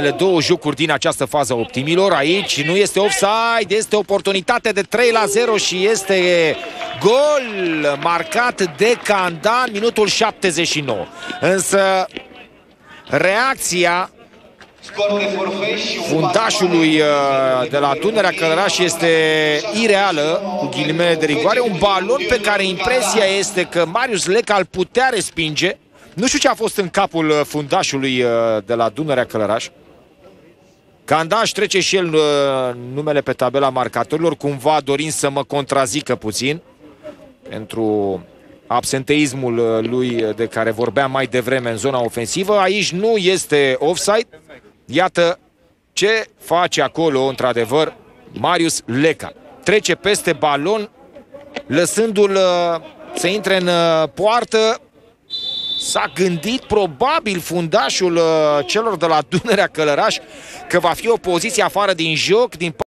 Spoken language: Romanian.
Cele două jocuri din această fază optimilor. Aici nu este offside, este oportunitate de 3 la 0 și este gol marcat de Candan, minutul 79. Însă reacția fundașului uh, de la Dunărea Călăraș este ireală, cu ghilimele de rigoare. Un balon pe care impresia este că Marius Leca îl putea respinge. Nu știu ce a fost în capul uh, fundașului uh, de la Dunărea Călăraș. Candaș trece și el numele pe tabela marcatorilor, cumva dorind să mă contrazică puțin pentru absenteismul lui de care vorbeam mai devreme în zona ofensivă. Aici nu este offside. Iată ce face acolo, într-adevăr, Marius Leca. Trece peste balon, lăsându-l uh, să intre în uh, poartă. S-a gândit probabil fundașul uh, celor de la Dunărea Călăraș că va fi o poziție afară din joc din